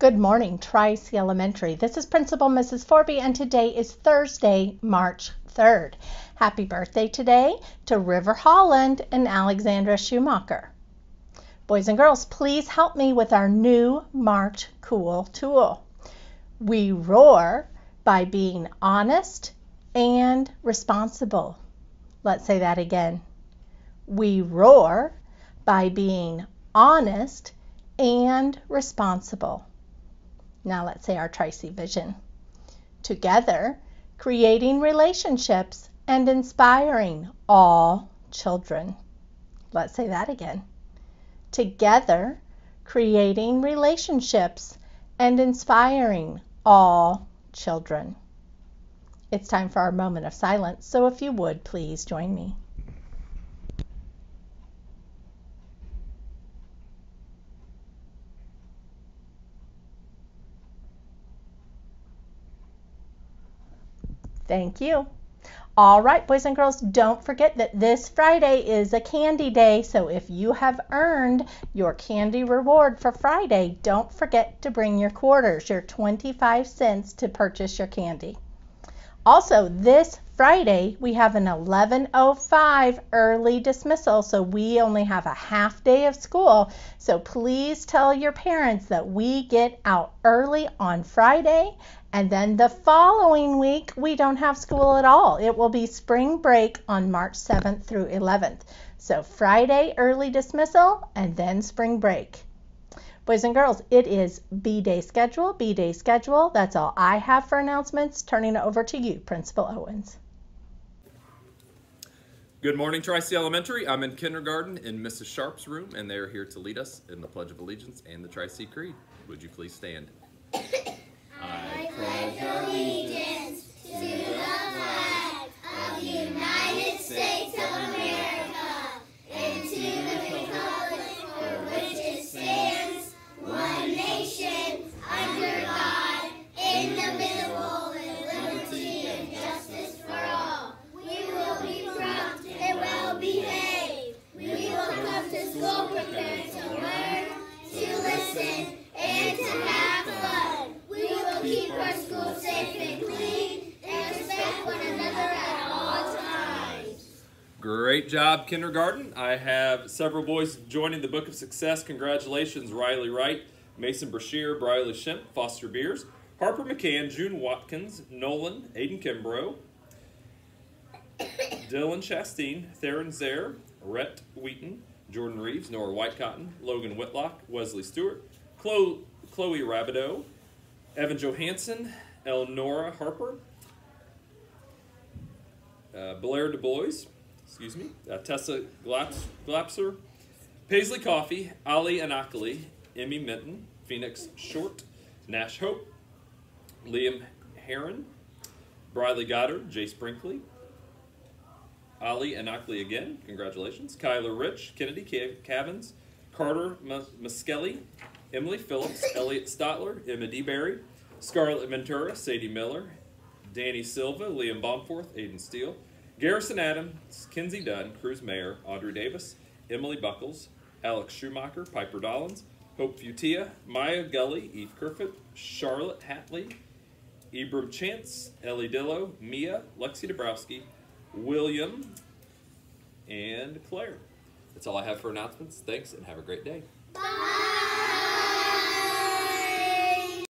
Good morning, Tri-C Elementary. This is Principal Mrs. Forby, and today is Thursday, March 3rd. Happy birthday today to River Holland and Alexandra Schumacher. Boys and girls, please help me with our new March Cool tool. We roar by being honest and responsible. Let's say that again. We roar by being honest and responsible. Now let's say our Tri-C vision. Together, creating relationships and inspiring all children. Let's say that again. Together, creating relationships and inspiring all children. It's time for our moment of silence, so if you would, please join me. Thank you. All right, boys and girls, don't forget that this Friday is a candy day. So if you have earned your candy reward for Friday, don't forget to bring your quarters, your 25 cents to purchase your candy. Also, this Friday, we have an 11.05 early dismissal, so we only have a half day of school. So please tell your parents that we get out early on Friday, and then the following week, we don't have school at all. It will be spring break on March 7th through 11th. So Friday, early dismissal, and then spring break. Boys and girls, it is B-Day schedule, B-Day schedule. That's all I have for announcements. Turning it over to you, Principal Owens. Good morning, Tri-C Elementary. I'm in kindergarten in Mrs. Sharp's room, and they are here to lead us in the Pledge of Allegiance and the Tri-C Creed. Would you please stand? I pledge allegiance Great job, kindergarten. I have several boys joining the Book of Success. Congratulations, Riley Wright, Mason Brashear, Briley Shemp, Foster Beers, Harper McCann, June Watkins, Nolan, Aiden Kimbrough, Dylan Chasteen, Theron Zaire, Rhett Wheaton, Jordan Reeves, Nora Whitecotton, Logan Whitlock, Wesley Stewart, Chloe, Chloe Rabideau, Evan Johansson, Elnora Harper, uh, Blair Du Bois, excuse me, uh, Tessa Glaps, Glapser, Paisley Coffee, Ali Anakali, Emmy Minton, Phoenix Short, Nash Hope, Liam Heron, Briley Goddard, Jay Sprinkley, Ali Anakli again, congratulations. Kyler Rich, Kennedy Cav- Cavins, Carter Mus- Muskelly, Emily Phillips, Elliot Stotler, Emma D DeBerry, Scarlett Ventura, Sadie Miller, Danny Silva, Liam Bomforth, Aiden Steele, Garrison Adams, Kinsey Dunn, Cruz Mayer, Audrey Davis, Emily Buckles, Alex Schumacher, Piper Dollins, Hope Futia, Maya Gully, Eve Kerfoot, Charlotte Hatley, Ibram Chance, Ellie Dillo, Mia, Lexi Dabrowski, William, and Claire. That's all I have for announcements. Thanks and have a great day. Bye.